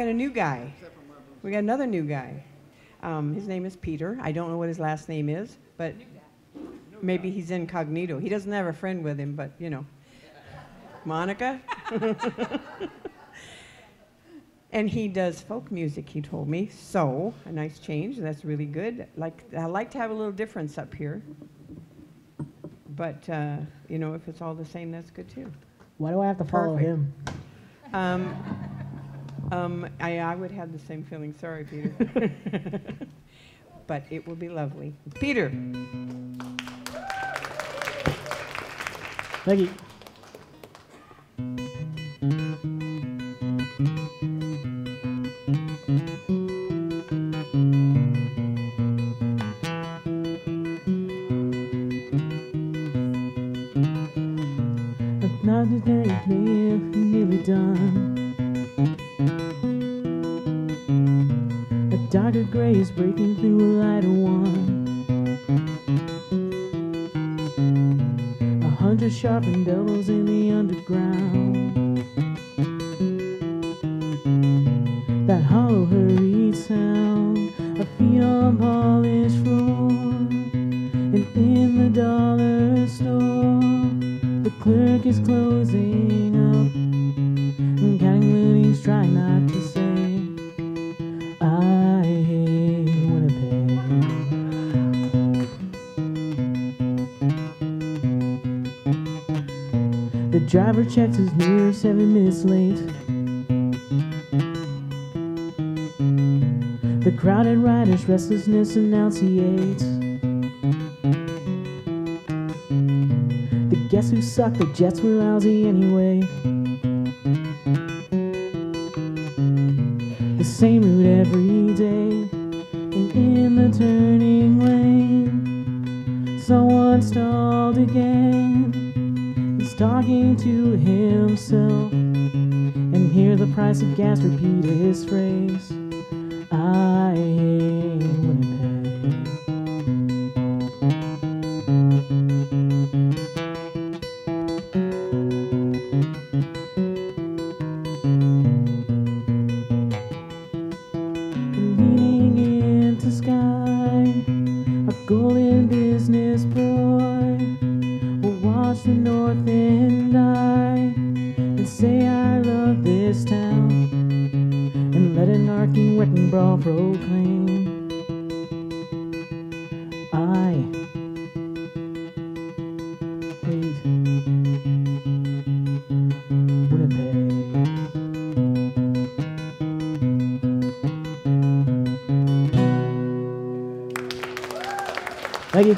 got a new guy. We got another new guy. Um, his name is Peter. I don't know what his last name is, but maybe he's incognito. He doesn't have a friend with him, but you know. Monica? and he does folk music, he told me. So, a nice change. That's really good. Like, I like to have a little difference up here. But, uh, you know, if it's all the same, that's good too. Why do I have to follow Perfect. him? Um, um, I, I would have the same feeling. Sorry, Peter. but it will be lovely. Peter. Thank you. Another day here, nearly hundred sharpened elbows in the underground. That hollow, hurried sound of feet on polished floor. And in the dollar store, the clerk is closing up. And counting loonies, trying not to Driver checks his mirror seven minutes late. The crowded rider's restlessness enunciates. The guess who sucked, the Jets were lousy anyway. The same route every day, and in the turning lane, someone stalled again. Talking to himself, and hear the price of gas repeat his phrase. I hate proclaim I hate Winnipeg. Thank you.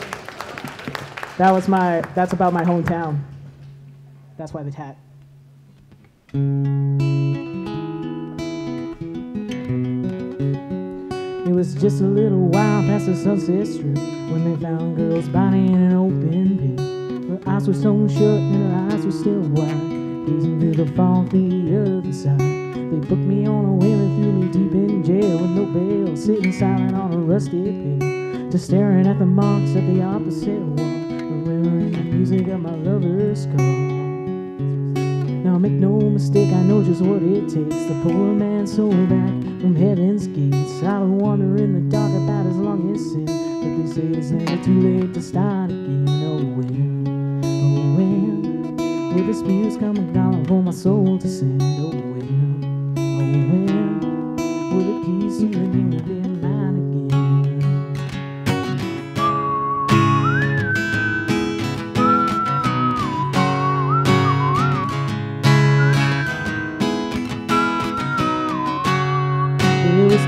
That was my, that's about my hometown. That's why the tat. Was just a little while past the sunset strip when they found girl's body in an open pit. Her eyes were sewn shut and her eyes were still wide, gazing through the fog the other side. They booked me on a wheel and threw me deep in jail with no bail, sitting silent on a rusty pail, just staring at the marks of the opposite wall, remembering the music of my lover's call. Now make no mistake, I know just what it takes to pull a man's soul back from heaven's gates. I don't wander in the dark about as long as sin, but they say it's never too late to start again. Oh when, oh when, will the spirits come and calling for my soul to send? Oh when,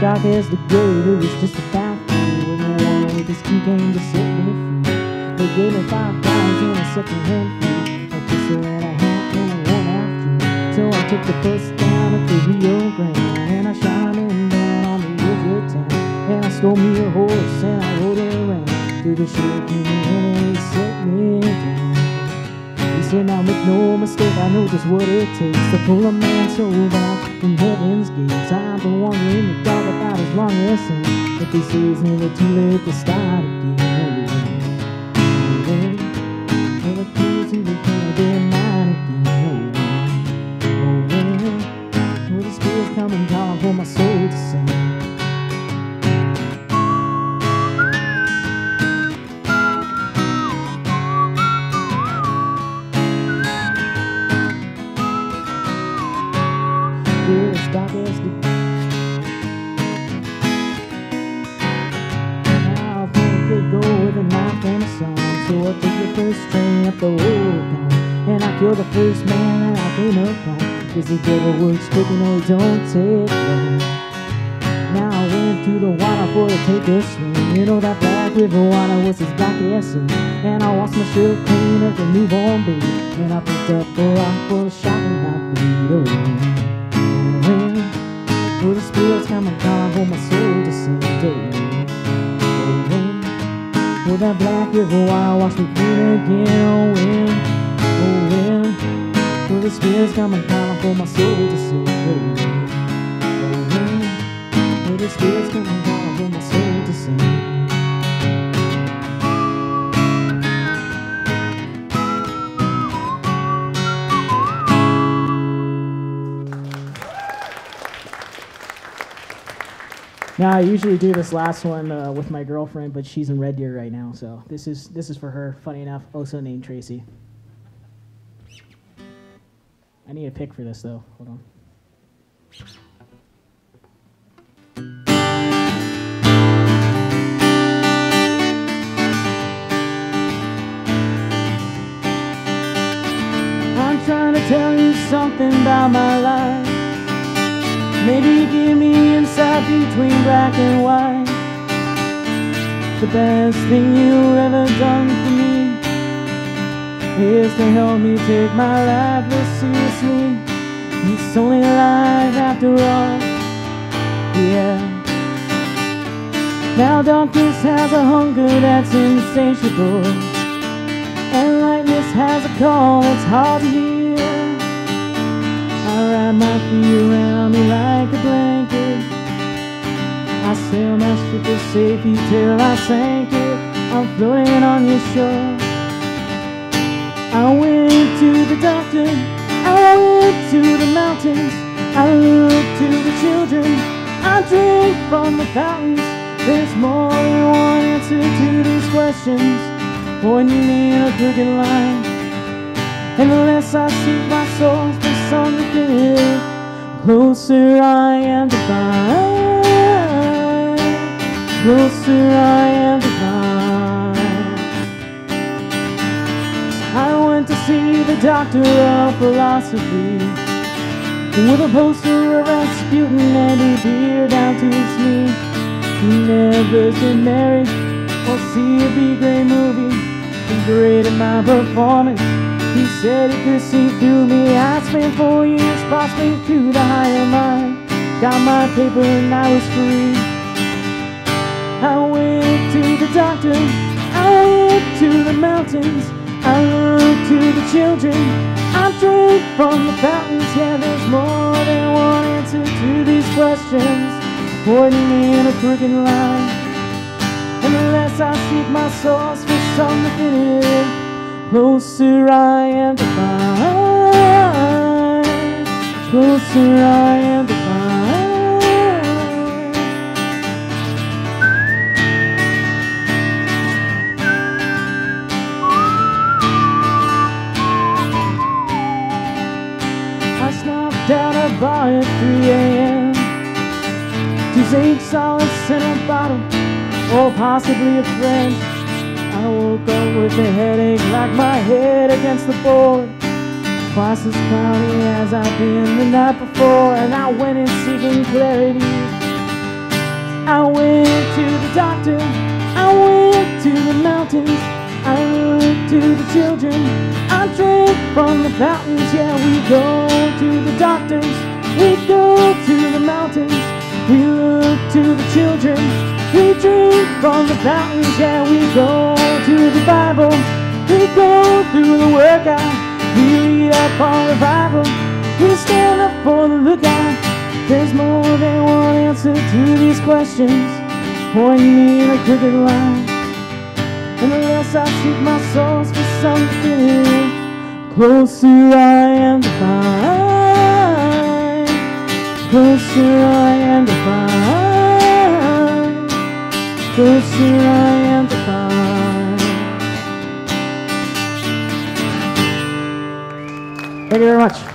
dark as the grave, it was just a factory When the one with his key came to set me. Free They gave me five dollars and a second hand fee. A pistol and a hat and a worn out shoe So I took the bus down to the Rio Grande. And I shot him down on the of town And I stole me a horse and I rode it around Through the sheriff said, now make no mistake, I know just what it takes to pull a man's soul back from heaven's gates. I've been wandering in the dark about as long as sin, but say it's never too late to start again. I took the first train up the Oregon And I killed the first man that I came upon Cause the devil works quick and it don't take long Now I went to the water for to take a swim. You know that black river water was as black as sin And I washed my shirt clean of the newborn baby. And I picked up a rock full of shot and I bleed away. For the spirits and call for my soul to sing daily. For that black river water wash me clean again. Oh, wind, oh, for the spirits come and call for my soul to daily. Oh, for the spirits come and call for my soul to sing. Now I usually do this last one uh, with my girlfriend, but she's in Red Deer right now, so this is this is for her. Funny enough, also named Tracy. I need a pick for this though. Hold on. I'm trying to tell you something about my between black and white. The best thing you ever done for me is to help me take my life less seriously. It's only life after all, yeah. Now darkness has a hunger that's insatiable, and lightness has a call that's hard to hear. My ship of safety till I sank it. I'm floating on your shore. I went to the doctor. I went to the mountains. I looked to the children. I drink from the fountains. There's more than one answer to these questions. Pointing me in a crooked line. And the less I seek my soul's for something closer I am to find. Closer I am to find. I went to see the doctor of philosophy with a poster of Rasputin and a beard down to his knee. He never said marriage or see a B-grade movie. He graded my performance. He said he could see through me. I spent four years prospering through the higher mind. Got my paper and I was free. I went to the doctor. I went to the mountains. I looked to the children. I drank from the fountains. Yeah, there's more than one answer to these questions. Pointing in a crooked line. And the less I seek my source for some definitive, closer I am to find. Closer I am to find. Take solace in a bottle, or possibly a friend. I woke up with a headache, like my head against the board. Twice as cloudy as I've been the night before, and I went in seeking clarity. I went to the doctor, I went to the mountains, I looked to the children, I drank from the fountains. Yeah, we go to the doctors, we go to the mountains, we look to the children, we drink from the fountains. Yeah, we go to the Bible, we go through the workout, we read up on revival, we stand up for the lookout. There's more than one answer to these questions, pointing me in a crooked line. And the less I seek my source for something, closer I am to. Closer I am to find. Closer I am to find. Thank you very much.